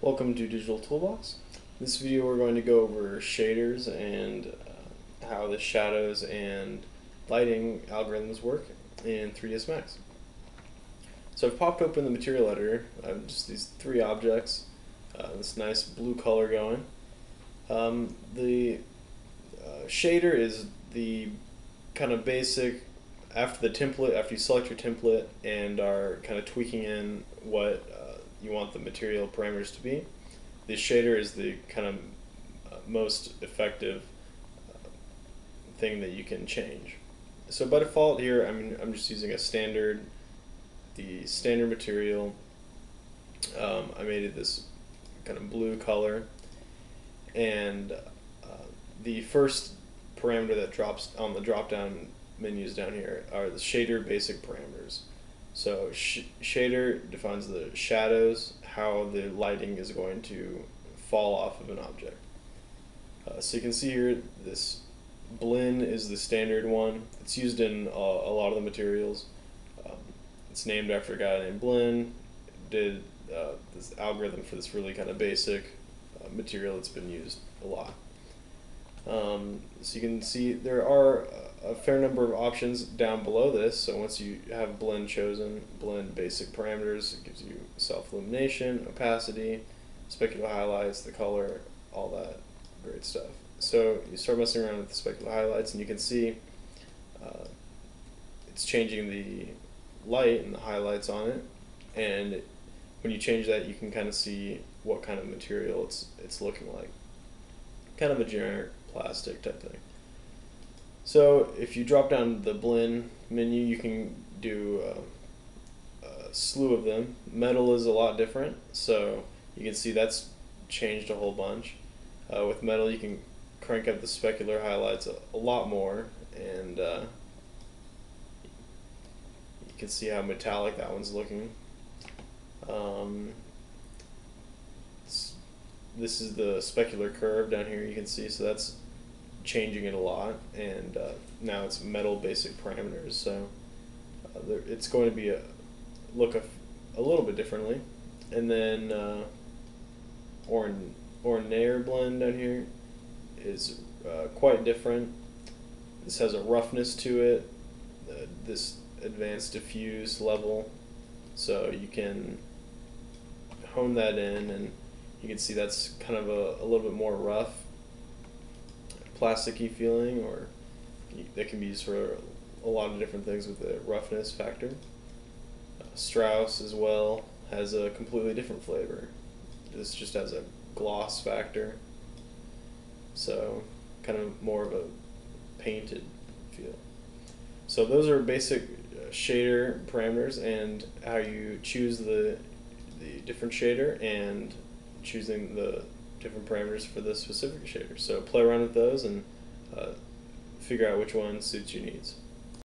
Welcome to Digital Toolbox. In this video we're going to go over shaders and uh, how the shadows and lighting algorithms work in 3ds Max. So I've popped open the material editor, have just these three objects, uh, this nice blue color going. Um, the uh, shader is the kind of basic after the template, after you select your template and are kind of tweaking in what uh, you want the material parameters to be, the shader is the kind of uh, most effective uh, thing that you can change. So by default here, I mean, I'm just using a standard, the standard material. Um, I made it this kind of blue color, and uh, the first parameter that drops on the drop down menus down here are the shader basic parameters. So sh shader defines the shadows, how the lighting is going to fall off of an object. Uh, so you can see here this Blinn is the standard one. It's used in uh, a lot of the materials. Um, it's named after a guy named Blinn. Did uh, this algorithm for this really kind of basic uh, material that's been used a lot. Um, so you can see there are a fair number of options down below this. So once you have Blinn chosen, Blinn basic parameters, it gives you self-illumination, opacity, specular highlights, the color, all that great stuff. So you start messing around with the specular highlights and you can see uh, it's changing the light and the highlights on it. And when you change that, you can kind of see what kind of material it's, it's looking like. Kind of a generic plastic type thing. So if you drop down the Blinn menu, you can do a, slew of them. Metal is a lot different, so you can see that's changed a whole bunch. Uh, with metal, you can crank up the specular highlights a, a lot more, and uh, you can see how metallic that one's looking. Um, this is the specular curve down here you can see so that's changing it a lot and uh, now it's metal basic parameters so uh, there, it's going to be a look a, a little bit differently. And then uh, or or Nayar-Blinn down here is uh, quite different. This has a roughness to it this advanced diffuse level so you can hone that in and you can see that's kind of a, a little bit more rough, plasticky feeling, or that can be used for a lot of different things with the roughness factor. Uh, Strauss as well has a completely different flavor. This just has a gloss factor, so kind of more of a painted feel. So those are basic uh, shader parameters and how you choose the the different shader and choosing the different parameters for the specific shader. So play around with those and uh, figure out which one suits your needs.